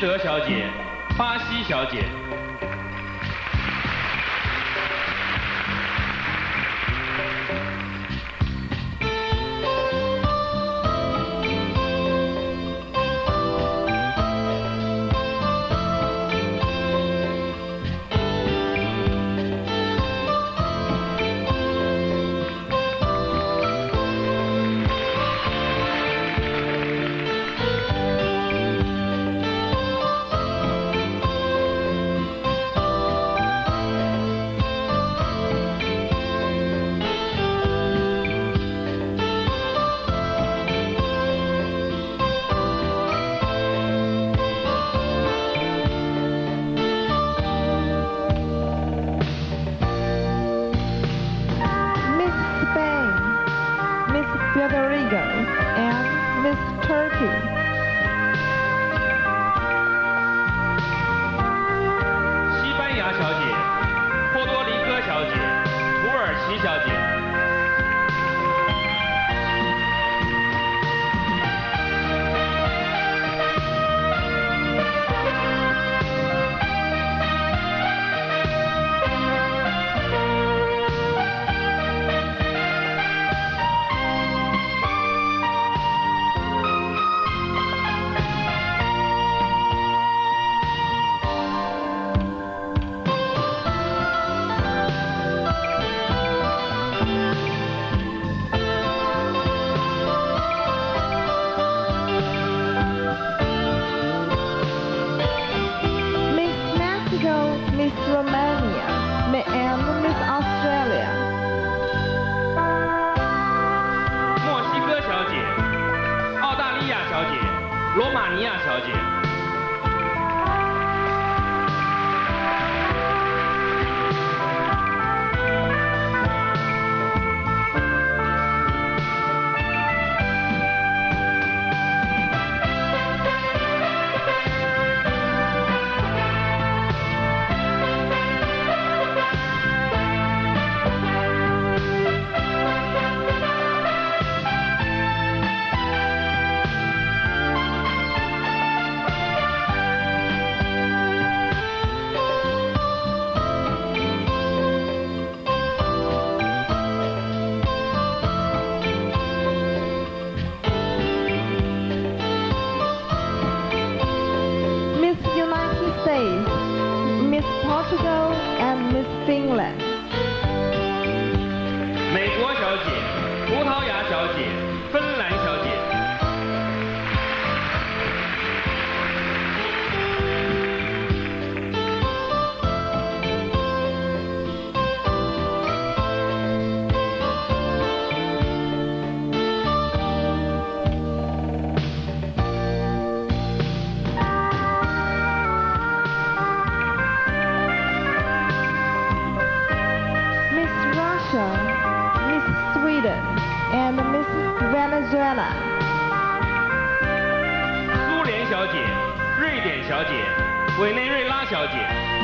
德小姐巴西小姐。对了，苏联小姐、瑞典小姐、委内瑞拉小姐。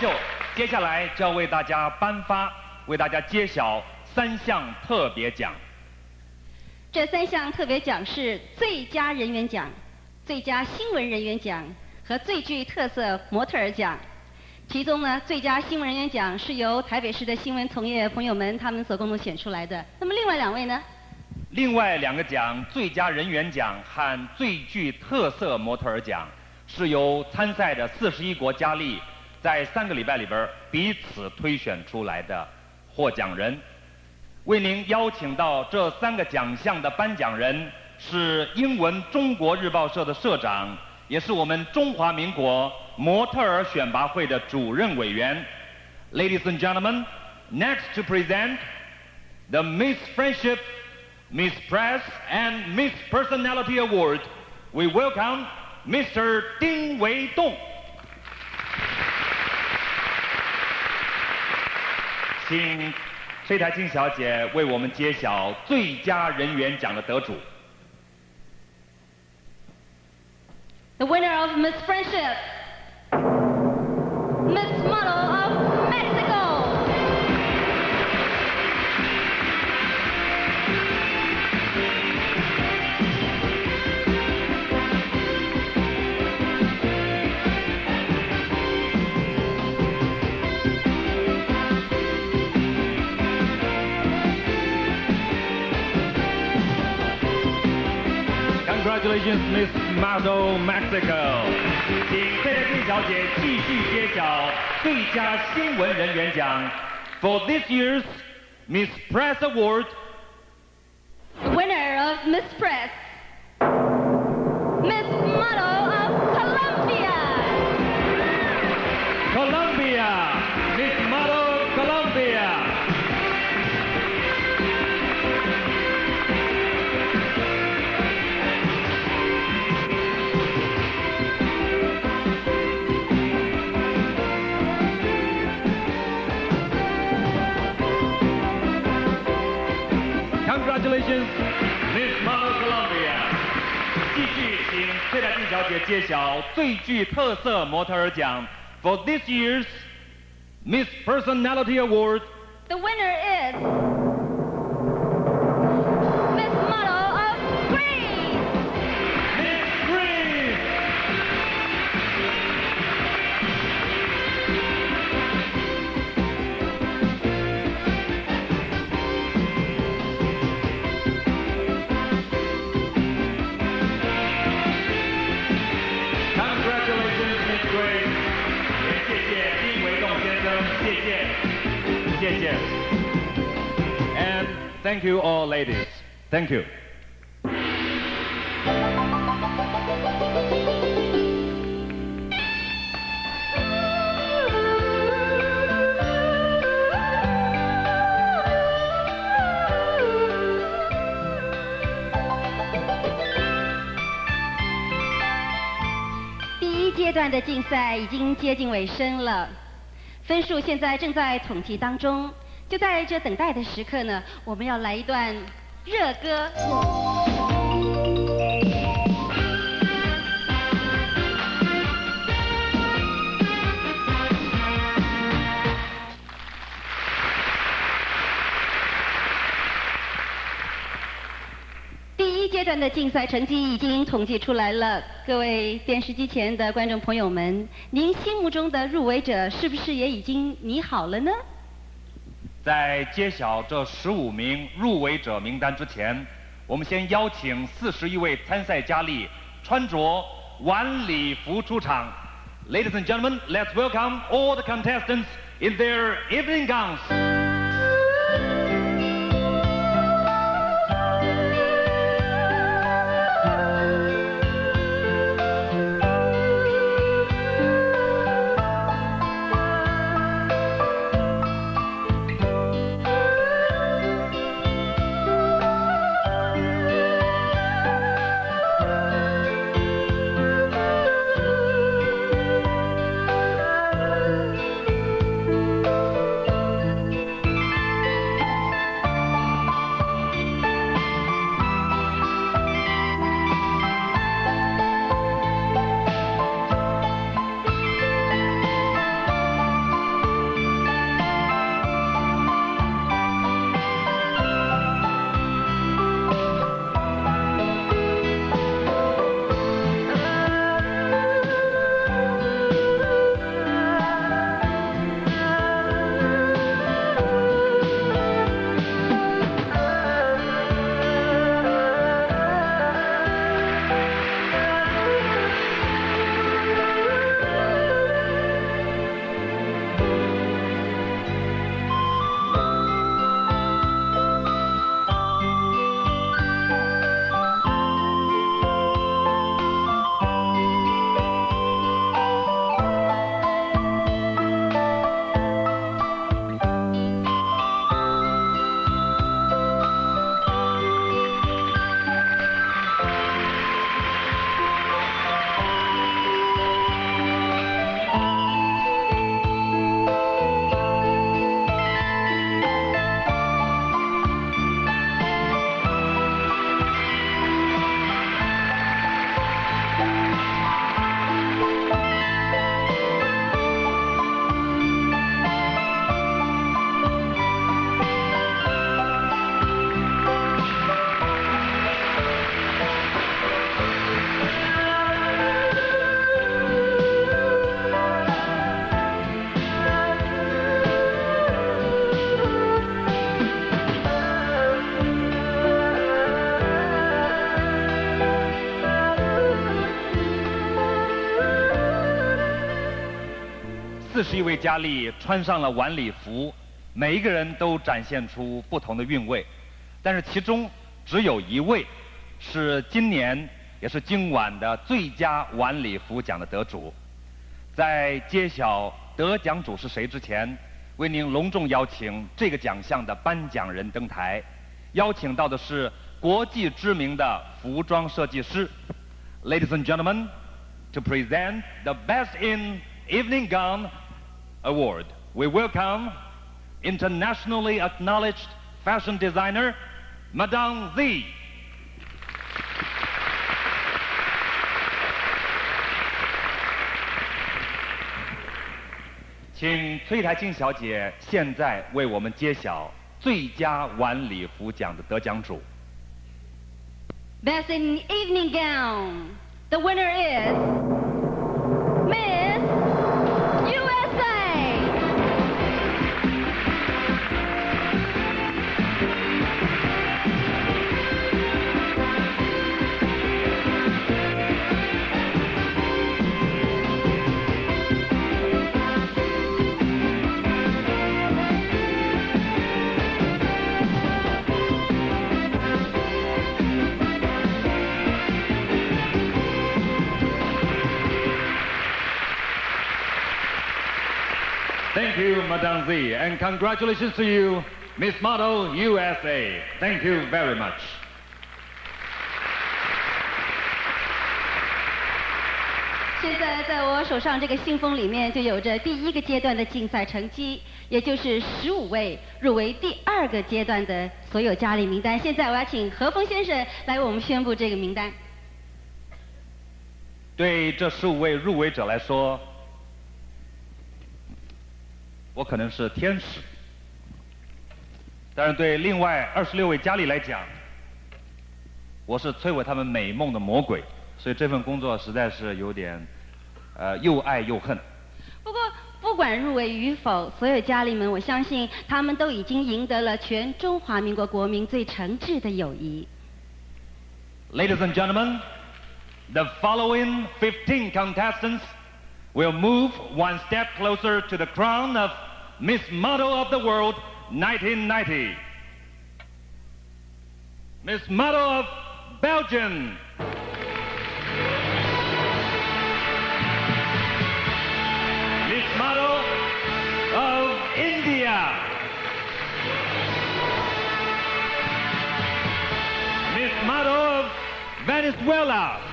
秀，接下来就要为大家颁发、为大家揭晓三项特别奖。这三项特别奖是最佳人员奖、最佳新闻人员奖和最具特色模特儿奖。其中呢，最佳新闻人员奖是由台北市的新闻从业朋友们他们所共同选出来的。那么另外两位呢？另外两个奖，最佳人员奖和最具特色模特儿奖，是由参赛的四十一国佳丽在三个礼拜里边彼此推选出来的获奖人。为您邀请到这三个奖项的颁奖人是英文中国日报社的社长，也是我们中华民国模特儿选拔会的主任委员。Ladies and gentlemen, next to present the Miss Friendship, Miss Press, and Miss Personality Award, we welcome Mr. 丁维栋。请崔台青小姐为我们揭晓最佳人员奖的得主。The winner of Miss Friendship, Miss Model Congratulations, Miss Model Mexico！请崔台青小姐继续揭晓最佳新闻人员奖。For this year's Miss Press Award, The winner of Miss Press, 小姐揭晓最具特色模特儿奖。For this year's Miss Personality Award, The winner is Thank you all ladies. Thank you. 第一阶段的竞赛已经接近尾声了，分数现在正在统计当中。就在这等待的时刻呢，我们要来一段热歌。第一阶段的竞赛成绩已经统计出来了，各位电视机前的观众朋友们，您心目中的入围者是不是也已经拟好了呢？在揭晓这十五名入围者名单之前，我们先邀请四十一位参赛佳丽穿着晚礼服出场。Ladies and gentlemen, let's welcome all the contestants in their evening gowns. 四十一位佳丽穿上了晚礼服，每一个人都展现出不同的韵味，但是其中只有一位是今年也是今晚的最佳晚礼服奖的得主。在揭晓得奖主是谁之前，为您隆重邀请这个奖项的颁奖人登台，邀请到的是国际知名的服装设计师。Ladies and gentlemen, to present the Best in Evening Gown Award, we welcome internationally acknowledged fashion designer Madame Z. 请崔台青小姐现在为我们揭晓最佳晚礼服奖的得奖主。 Best in evening gown. The winner is You, Madame Z, and congratulations to you, Miss Model USA. Thank you very much. 现在在我手上这个信封里面就有着第一个阶段的竞赛成绩，也就是十五位入围第二个阶段的所有佳丽名单。现在我要请何峰先生来为我们宣布这个名单。对这十五位入围者来说，我可能是天使，但是对另外二十六位佳丽来讲，我是摧毁他们美梦的魔鬼。所以这份工作实在是有点，呃，又爱又恨。不过，不管入围与否，所有佳丽们，我相信他们都已经赢得了全中华民国国民最诚挚的友谊。Ladies and gentlemen, the following fifteen contestants will move one step closer to the crown of Miss Model of the World 1990. Miss Model of Belgium. Miss Model of India. Miss Model of Venezuela.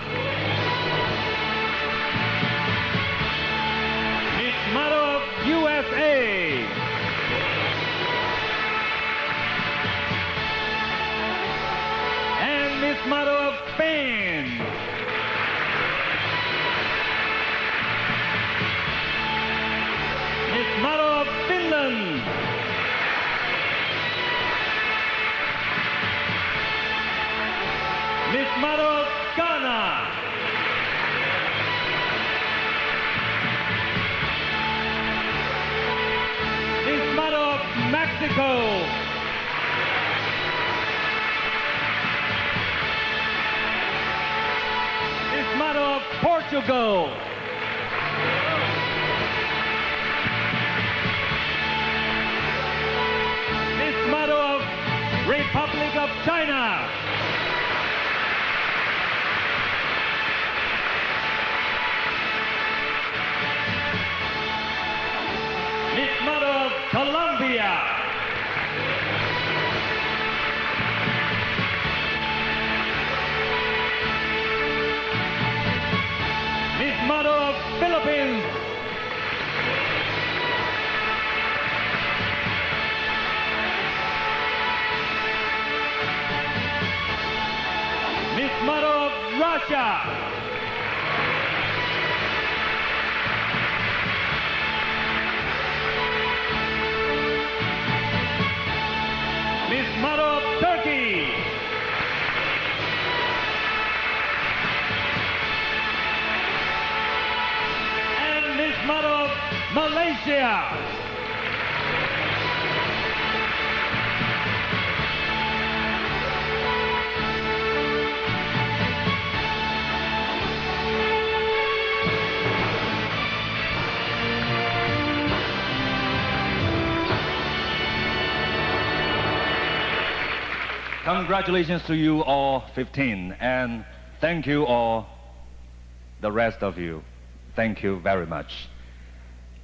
Maro Ghana. Ismarov, Mexico. Ismarov, Portugal. Ismarov, Republic of China. shot. Congratulations to you all 15 and thank you all the rest of you. Thank you very much.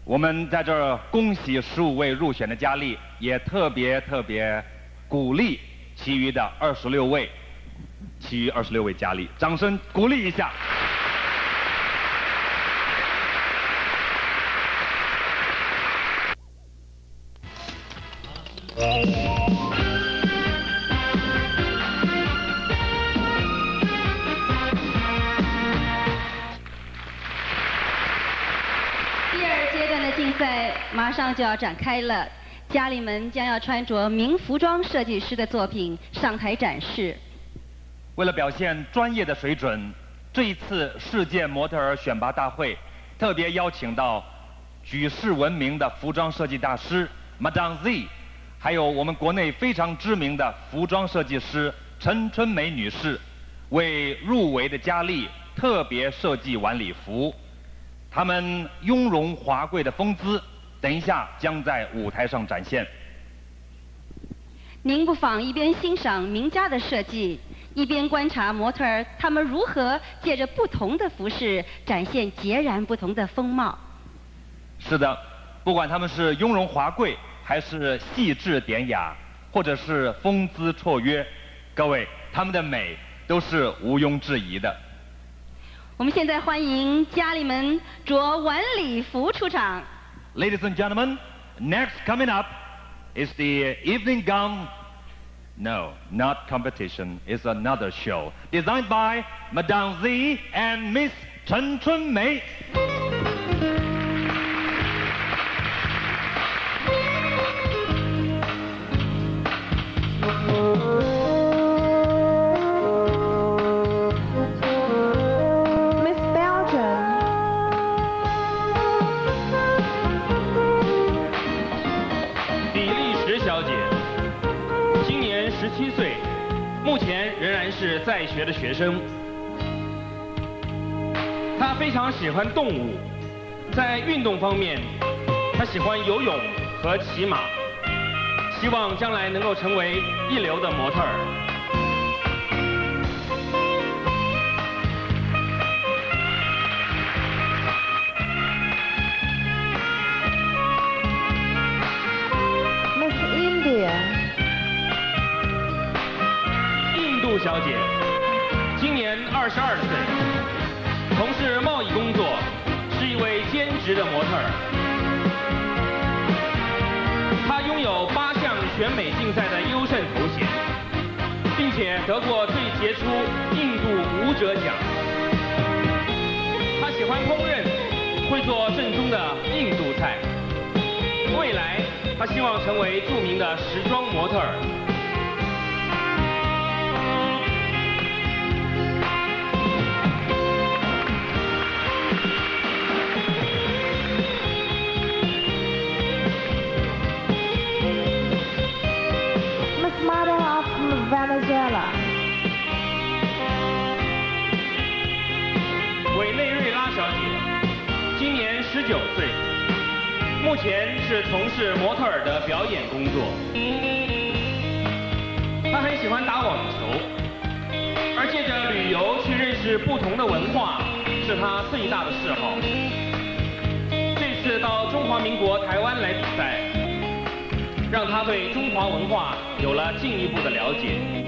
我们在这儿恭喜十五位入选的佳丽，也特别特别鼓励其余的二十六位，其余二十六位佳丽，掌声鼓励一下。 马上就要展开了，佳丽们将要穿着名服装设计师的作品上台展示。为了表现专业的水准，这一次世界模特儿选拔大会特别邀请到举世闻名的服装设计大师 Madam Z，还有我们国内非常知名的服装设计师陈春梅女士，为入围的佳丽特别设计晚礼服。她们雍容华贵的风姿，等一下将在舞台上展现。您不妨一边欣赏名家的设计，一边观察模特儿他们如何借着不同的服饰展现截然不同的风貌。是的，不管他们是雍容华贵，还是细致典雅，或者是风姿绰约，各位，他们的美都是毋庸置疑的。我们现在欢迎家里们着晚礼服出场。Ladies and gentlemen, next coming up is the uh, evening gown. No, not competition. It's another show designed by Madame Z and Miss Chen Chunmei. Miss 是在学的学生。他非常喜欢动物，在运动方面，他喜欢游泳和骑马，希望将来能够成为一流的模特儿。杜小姐，今年二十二岁，从事贸易工作，是一位兼职的模特儿。她拥有八项选美竞赛的优胜头衔，并且得过最杰出印度舞者奖。她喜欢烹饪，会做正宗的印度菜。未来，她希望成为著名的时装模特儿。十九岁，目前是从事模特儿的表演工作。他很喜欢打网球，而借着旅游去认识不同的文化，是他最大的嗜好。这次到中华民国台湾来比赛，让他对中华文化有了进一步的了解。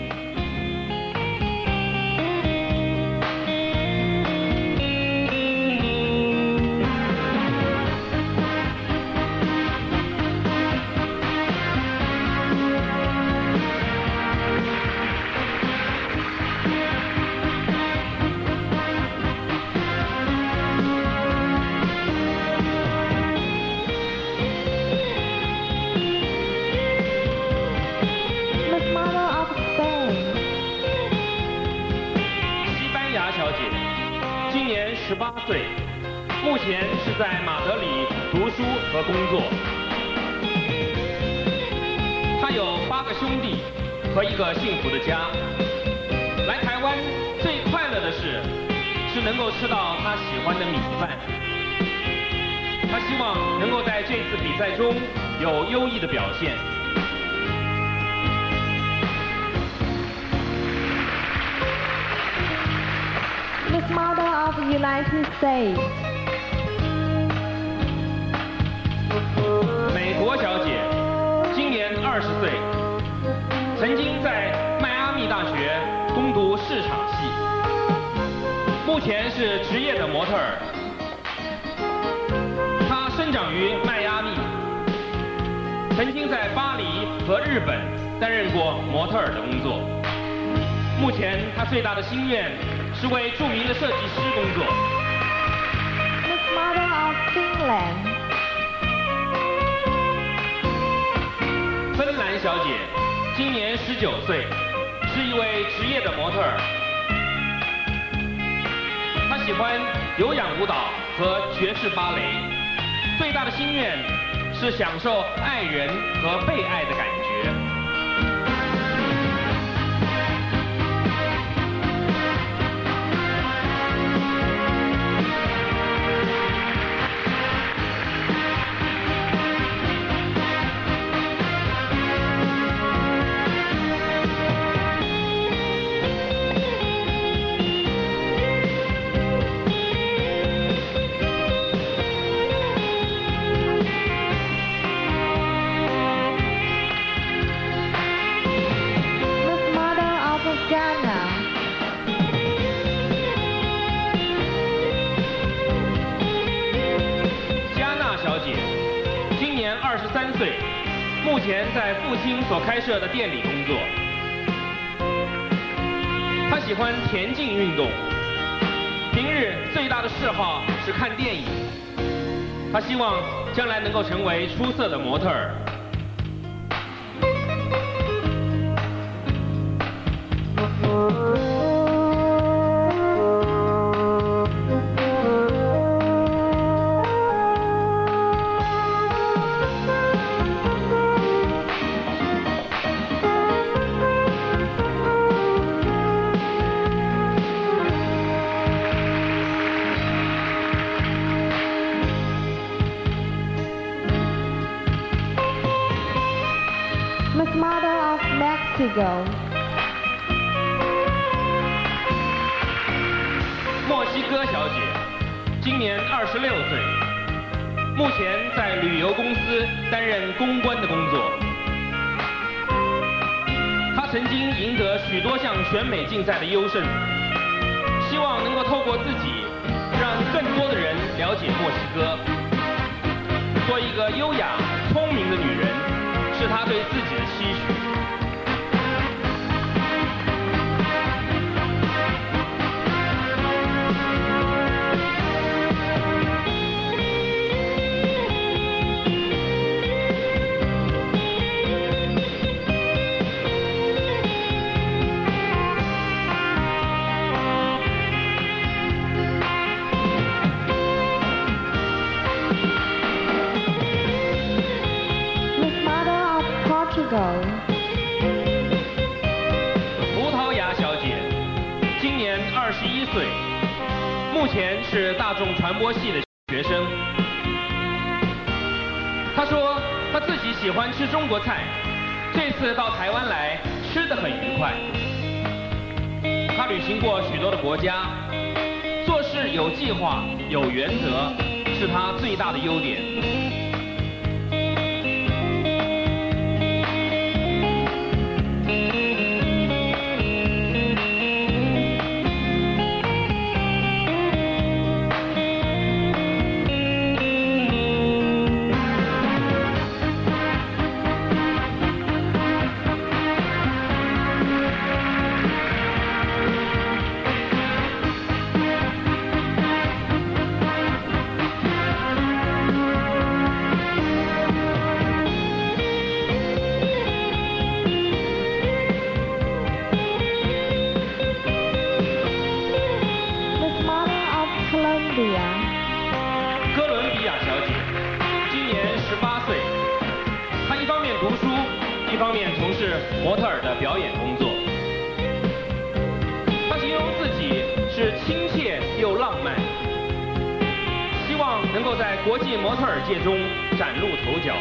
一个幸福的家。来台湾最快乐的事是能够吃到他喜欢的米饭。他希望能够在这次比赛中有优异的表现。Miss Mother of United States, 美国小姐，今年二十岁，曾经在迈阿密大学攻读市场系，目前是职业的模特儿。她生长于迈阿密，曾经在巴黎和日本担任过模特儿的工作。目前她最大的心愿是为著名的设计师工作。Miss Mother of Finland, 芬兰小姐，今年十九岁，是一位职业的模特儿。她喜欢有氧舞蹈和爵士芭蕾，最大的心愿是享受爱人和被爱的感觉。开设的店里工作。他喜欢田径运动，平日最大的嗜好是看电影。他希望将来能够成为出色的模特儿。前在旅游公司担任公关的工作。她曾经赢得许多项选美竞赛的优胜，希望能够透过自己，让更多的人了解墨西哥。做一个优雅、聪明的女人，是她对自己前是大众传播系的学生。他说他自己喜欢吃中国菜，这次到台湾来吃得很愉快。他旅行过许多的国家，做事有计划、有原则，是他最大的优点。国际模特儿界中崭露头角。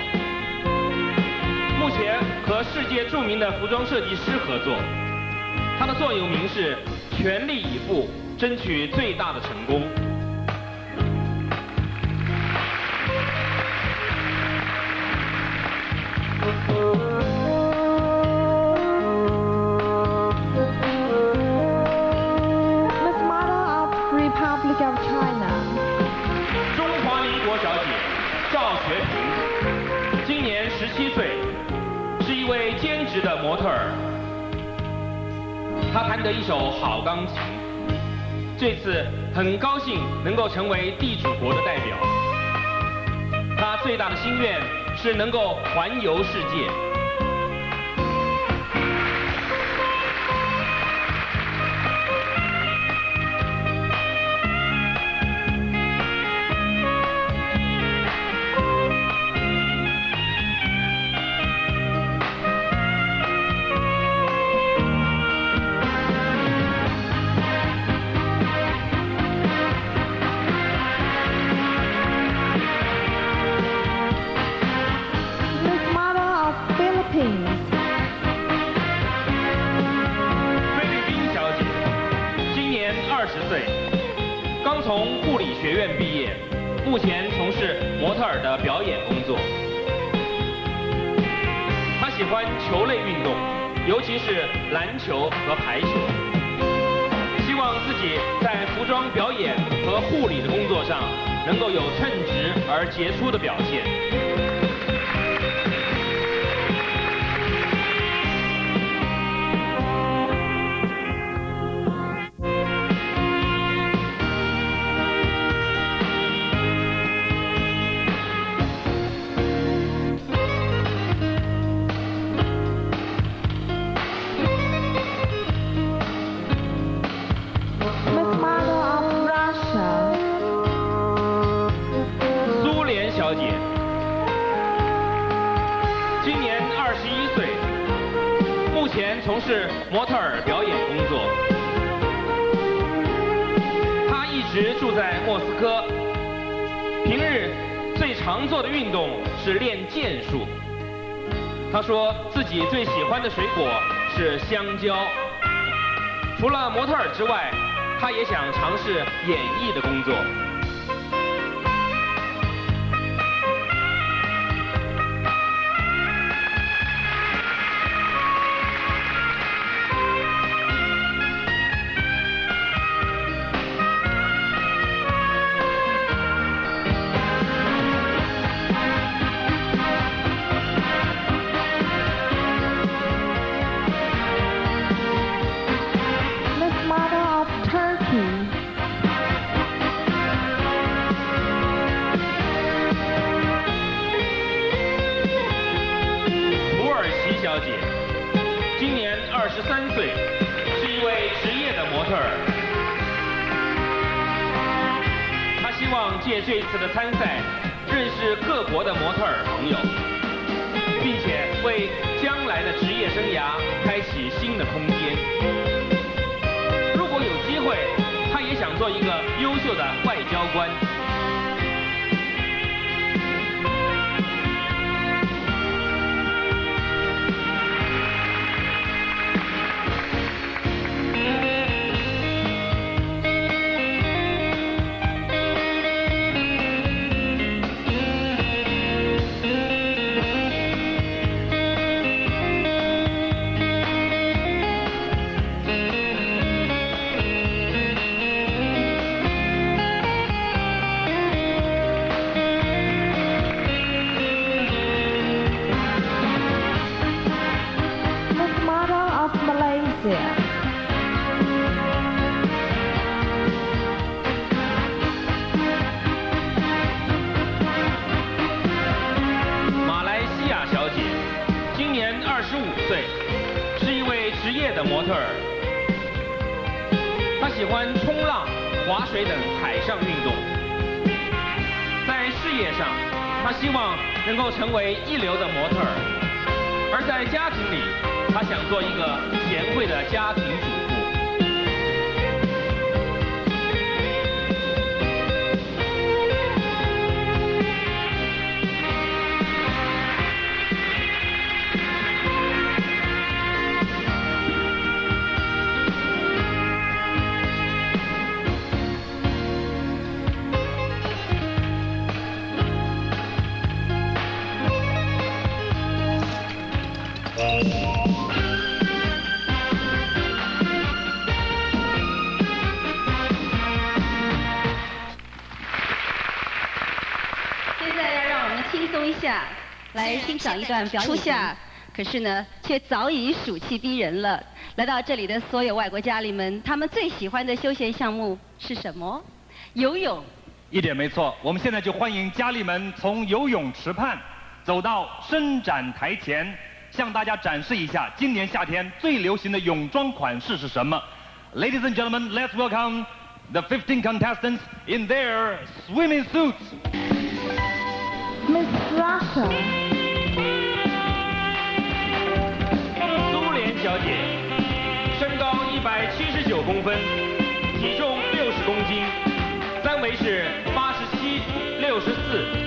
目前和世界著名的服装设计师合作，他的座右铭是“全力以赴，争取最大的成功”。他弹得一手好钢琴，这次很高兴能够成为地主国的代表。他最大的心愿是能够环游世界。杰出的表的运动是练剑术。他说自己最喜欢的水果是香蕉。除了模特儿之外，他也想尝试演艺的工作。划水等海上运动。在事业上，他希望能够成为一流的模特儿；而在家庭里，他想做一个贤惠的家庭主来欣赏一段表演。初夏，可是呢，却早已暑气逼人了。来到这里的所有外国家里们，他们最喜欢的休闲项目是什么？游泳。一点没错，我们现在就欢迎佳丽们从游泳池畔走到伸展台前，向大家展示一下今年夏天最流行的泳装款式是什么。Ladies and gentlemen, let's welcome the 15 contestants in their swimming suits. Miss Russia. 小姐，身高一百七十九公分，体重六十公斤，三围是八十七、六十四、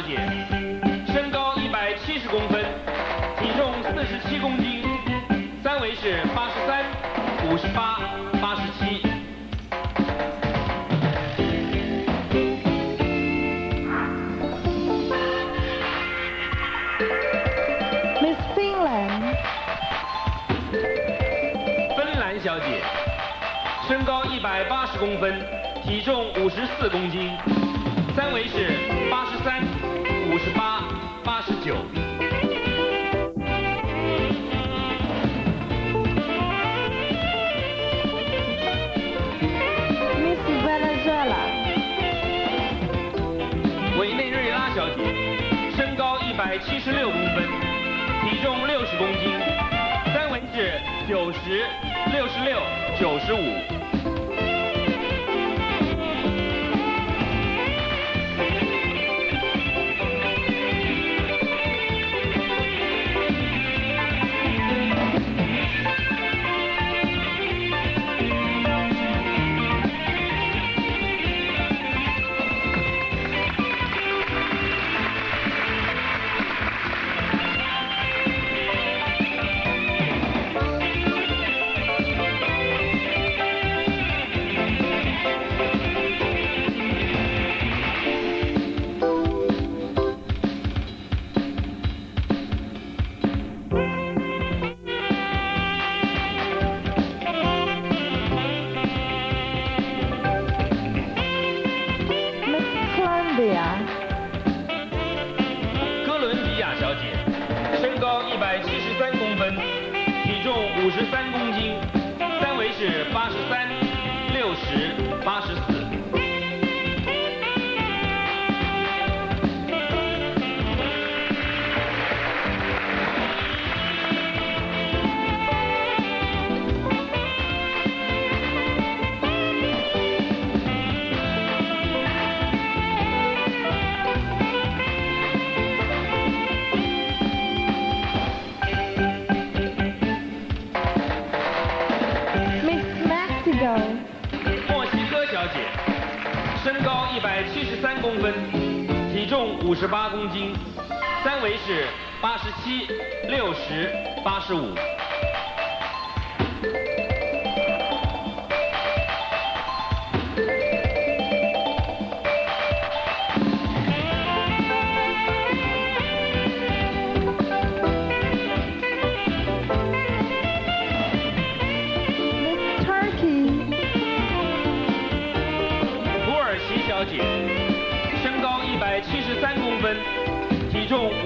小姐，身高一百七十公分，体重四十七公斤，三围是八十三、五十八、八十七。Miss Finland，芬兰小姐，身高一百八十公分，体重五十四公斤。三围是八十三。五十八八十九。委内瑞拉小姐身高一百七十六公分体重六十公斤三文治九十六十六九十五。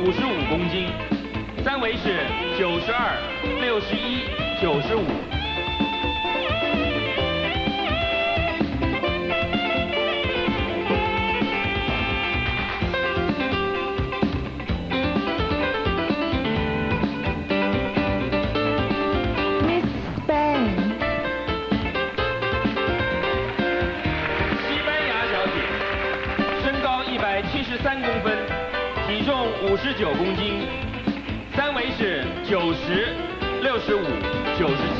五十五公斤，三围是九十二、六十一、九十五。十、六十五、九十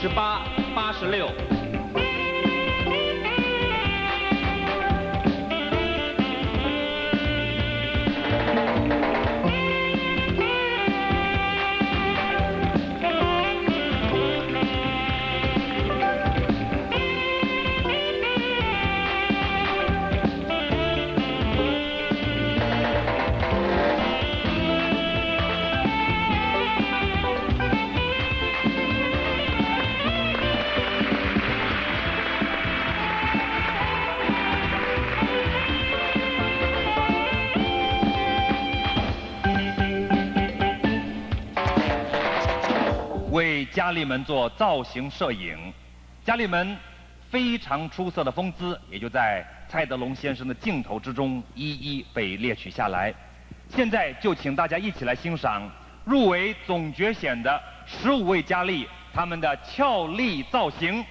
十八、八十六。佳丽们做造型摄影，佳丽们非常出色的风姿，也就在蔡德龙先生的镜头之中一一被列取下来。现在就请大家一起来欣赏入围总决选的十五位佳丽她们的俏丽造型。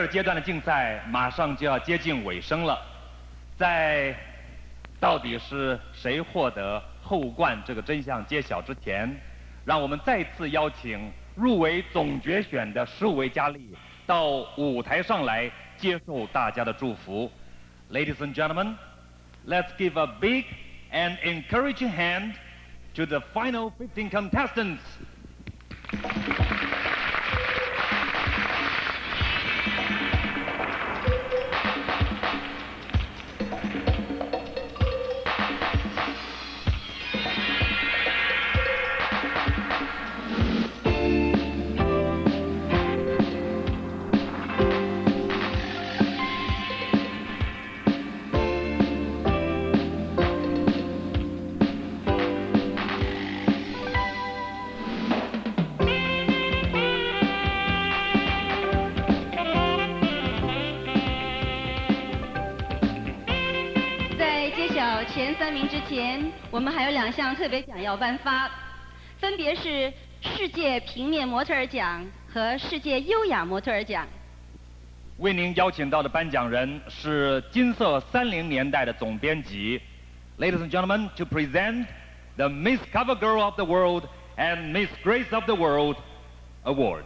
二阶段的竞赛马上就要接近尾声了，在到底是谁获得后冠这个真相揭晓之前，让我们再次邀请入围总决选的十五位佳丽到舞台上来接受大家的祝福。Ladies and gentlemen, let's give a big and encouraging hand to the final 15 contestants. 两项特别奖要颁发，分别是世界平面模特儿奖和世界优雅模特儿奖。为您邀请到的颁奖人是金色三零年代的总编辑。Ladies and gentlemen, to present the Miss Cover Girl of the World and Miss Grace of the World award.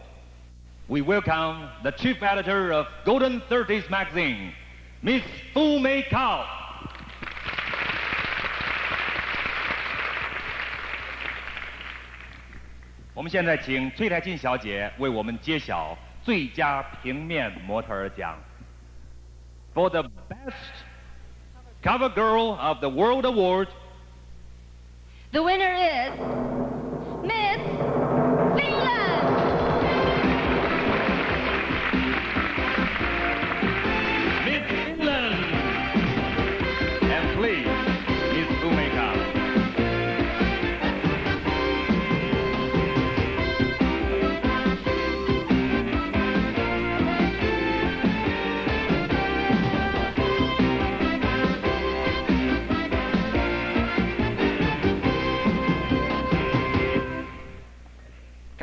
We welcome the chief editor of Golden Thirties magazine, Miss Fu Mei Kao. 们现在请崔台金小姐为我们揭晓最佳平面模特儿奖。For the best cover girl of the world award, The winner is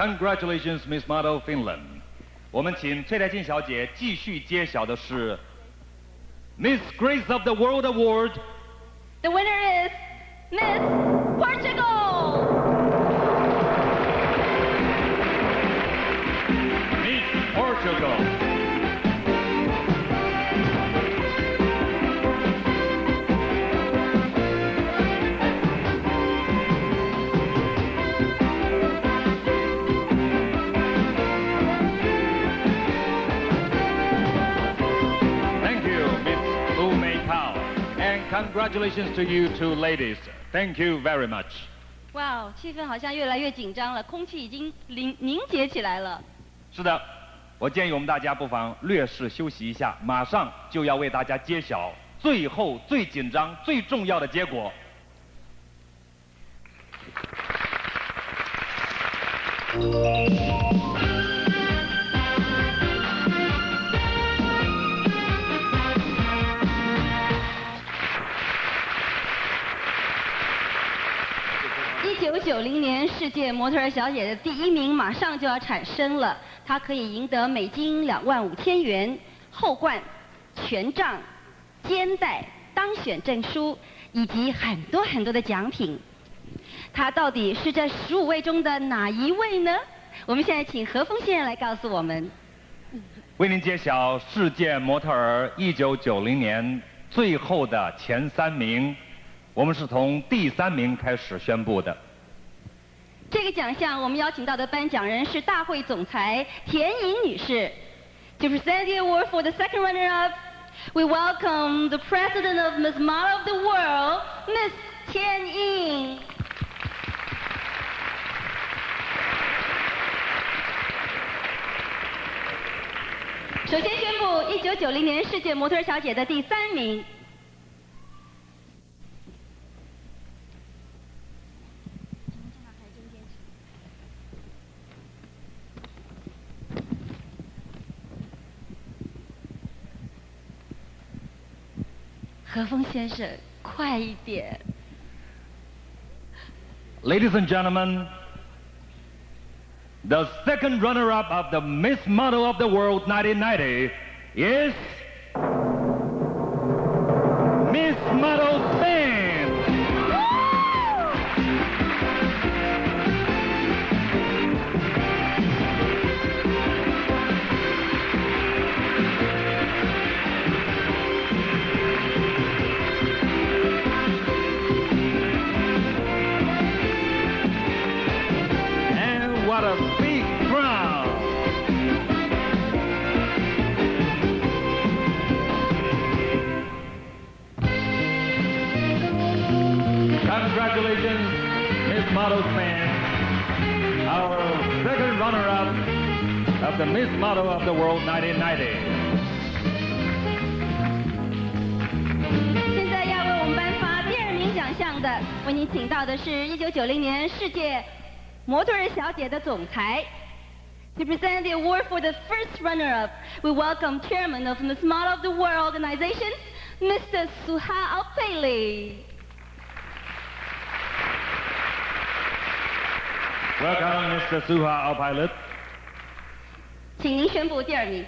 Congratulations, Miss Model Finland. 我们请崔台金小姐继续揭晓的是 Miss Grace of the World Award The winner is Miss Portugal. Miss Portugal. Congratulations to you two ladies. Thank you very much. 哇哦，气氛好像越来越紧张了，空气已经凝凝结起来了。是的，我建议我们大家不妨略事休息一下，马上就要为大家揭晓最后最紧张、最重要的结果。九零年世界模特儿小姐的第一名马上就要产生了，她可以赢得美金两万五千元、后冠、权杖、肩带、当选证书以及很多很多的奖品。她到底是这十五位中的哪一位呢？我们现在请何峰先生来告诉我们。为您揭晓世界模特儿1990年最后的前三名，我们是从第三名开始宣布的。这个奖项我们邀请到的颁奖人是大会总裁田颖女士。To present the award for the second runner-up, we welcome the president of Miss Model of the World, Miss Tian Ying. 首先宣布1990年世界模特小姐的第三名。何峰先生，快一点！ Ladies and gentlemen, the second runner-up of the Miss Model of the World 1990 is Miss Model Spain. And what a big crowd! Congratulations, Miss Model Spain, our second runner-up of the Miss Model of the World 1990. 现在要为我们颁发第二名奖项的，为您请到的是1990年世界 模特儿小姐的总裁。To present the award for the first runner-up, we welcome Chairman of Miss Model of the World Organization, Mr. Suha Alpeli. Welcome, Mr. Suha, our pilot. 请您宣布第二名。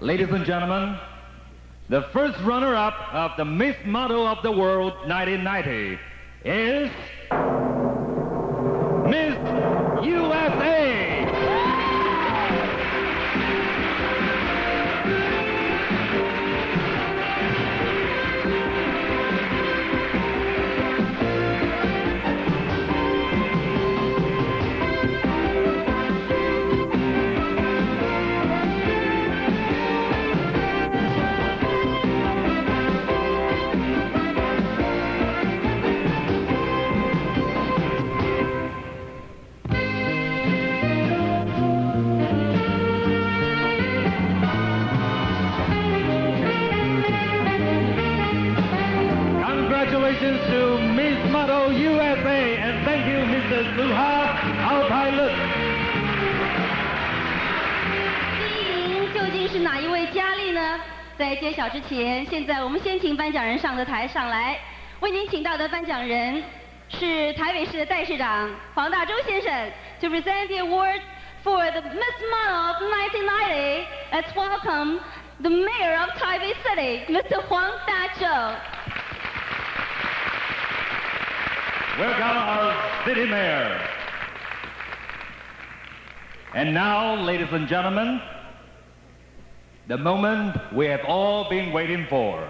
Ladies and gentlemen, the first runner-up of the Miss Model of the World 1990 is Miss USA. 在揭晓之前，现在我们先请颁奖人上的台上来。为您请到的颁奖人是台北市的代市长黄大洲先生。To present the award for the Miss Model of 1990, let's welcome the Mayor of Taipei City, Mr. Huang Dazhou. Welcome our city mayor. And now, ladies and gentlemen, the moment we have all been waiting for.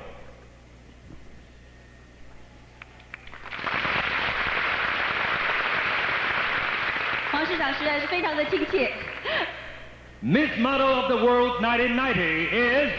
黄市长实在是非常的亲切。Miss Model of the World 1990 is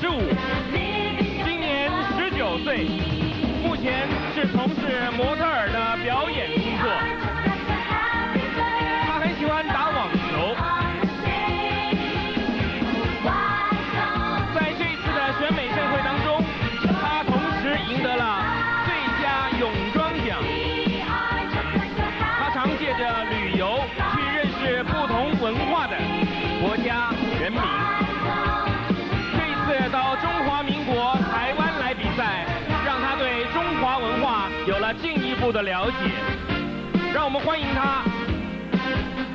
十五，今年十九岁，目前是从事模特儿的表演。步的了解。让我们欢迎他，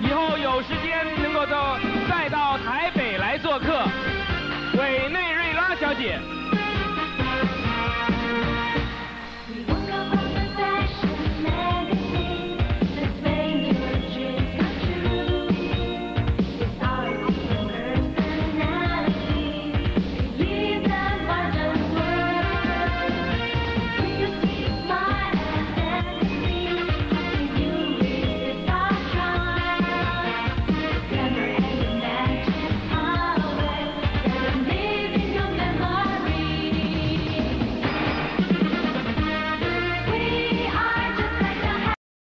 以后有时间能够到再到台北来做客。委内瑞拉小姐。